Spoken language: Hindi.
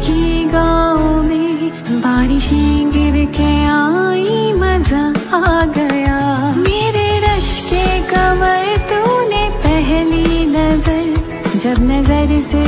की गाँव में बारिशें गिर के आई, मज़ा आ गया। मेरे रश के कमर तूने पहली नज़र, जब नज़र से